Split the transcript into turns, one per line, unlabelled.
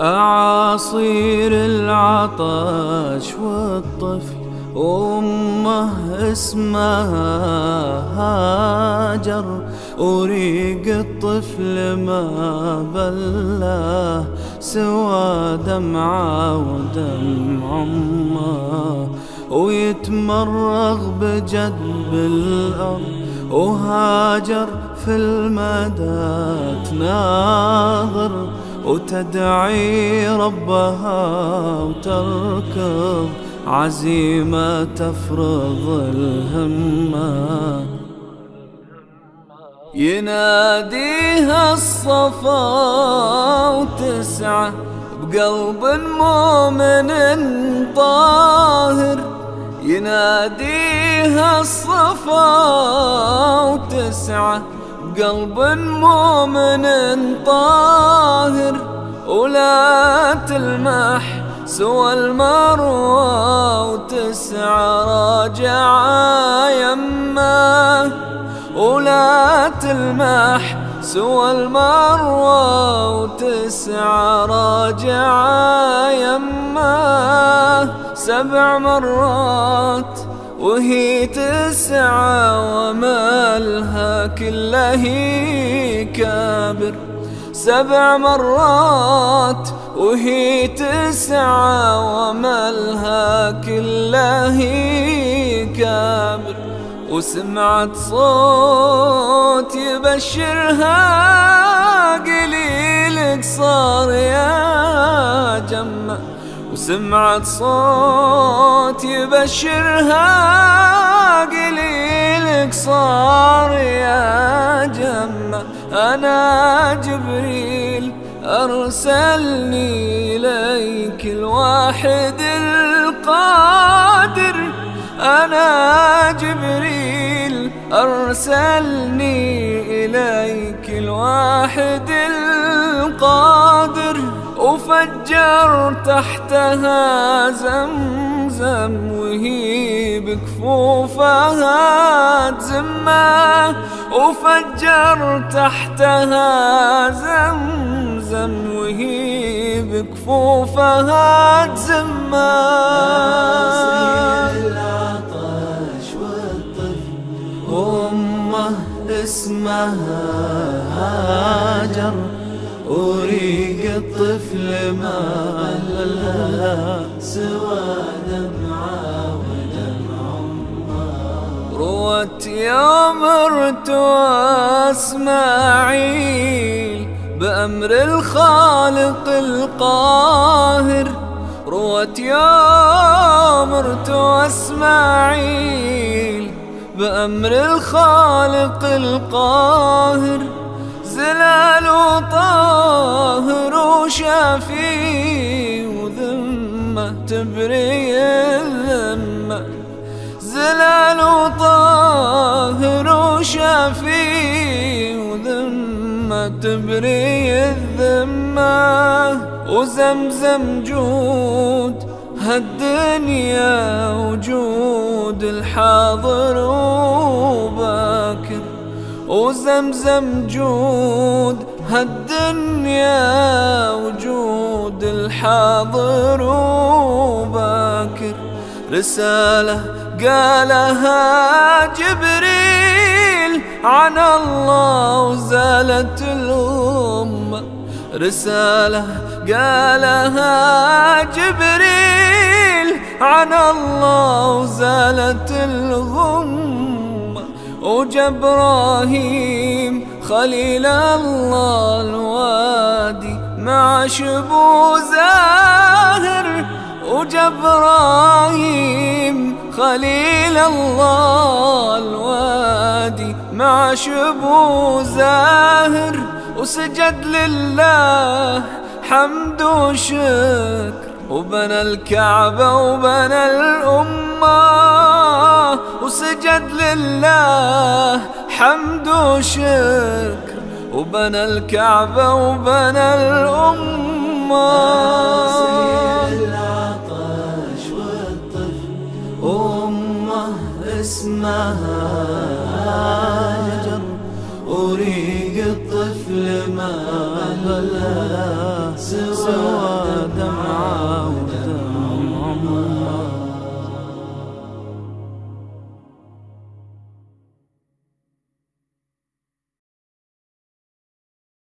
أعاصير العطش والطفل أمه اسمها هاجر وريق الطفل ما بلاه سوى دمعة ودم أمه ويتمرغ بجد بالأرض وهاجر في المدى تناظر وتدعي ربها وتركض. عزيمة تفرض الهمة يناديها الصفا وتسعى بقلب مؤمن طاهر. يناديها الصفا وتسعى بقلب مؤمن طاهر. ولا تلمح سوى المروى وتسعى راجعة يمه. ولا تلمح سوى المروى وتسعى راجعة يمه. سبع مرات وهي تسعى ومالها كلها هي كابر. سبع مرات وهي تسعى ومالها كلها هي كابر وسمعت صوت يبشرها قليلك صار يا جمّة وسمعت صوت يبشرها قليلك صار يا جمة. أنا جبريل أرسلني إليك الواحد القادر. أنا جبريل أرسلني وفجر تحتها زمزم وهي بكفوفها تزمة. وفجر تحتها زمزم وهي بكفوفها تزمة.
العطش والطفل أمه اسمها هاجر وريق الطفل ما لها سوى دمعة ودمع
روت يوم ارتوى اسماعيل بأمر الخالق القاهر. روت يوم ارتوى اسماعيل بأمر الخالق القاهر. زلال وطاهر وشافي وذمة تبري الذمة. زلال وطاهر وشافي وذمة تبري الذمة. وزمزم جود هالدنيا وجود الحاضر وباكر وزمزم جود هالدنيا وجود الحاضر وباكر. رسالة قالها جبريل عن الله وزالت الأمة. رسالة قالها جبريل عن الله وزالت الغمة. وجبراهيم خليل الله الوادي مع شبو زاهر. وجبراهيم خليل الله الوادي مع شبو زاهر. وسجد لله حمد وشكر. وبنى الكعبة وبنى الأمة وسجد لله حمد وشكر. وبنى الكعبة وبنى الأمة. العطش والطفل أمة اسمها هاجر وريق الطفل ما بلغ